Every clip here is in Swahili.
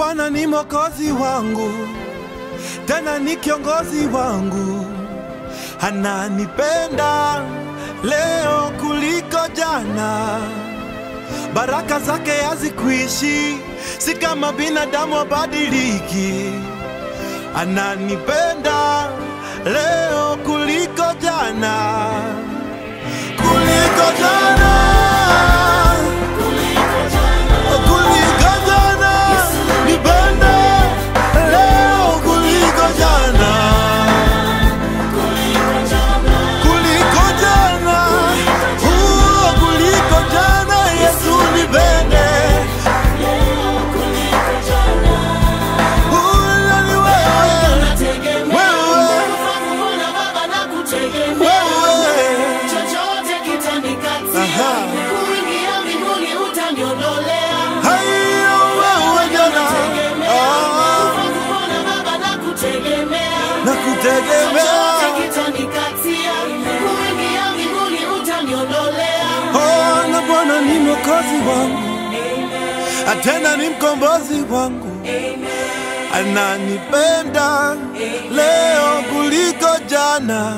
Bwana ni mwokozi wangu, tena ni kiongozi wangu, ananipenda leo kuliko jana. Baraka zake hazikuishi, si kama binadamu abadiliki. Ananipenda leo nakutegemea. Na Bwana ni mwokozi wangu, tena ni mkombozi wangu, ananipenda leo kuliko jana.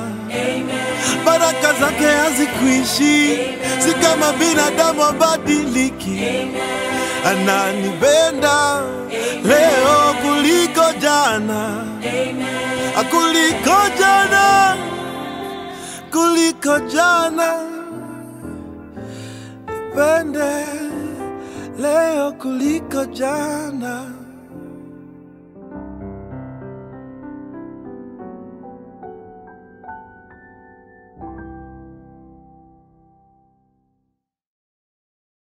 Baraka zake hazikuishi, si kama binadamu abadiliki. Ananipenda leo kuliko jana, kuliko jana, kuliko jana. Nipende leo kuliko jana.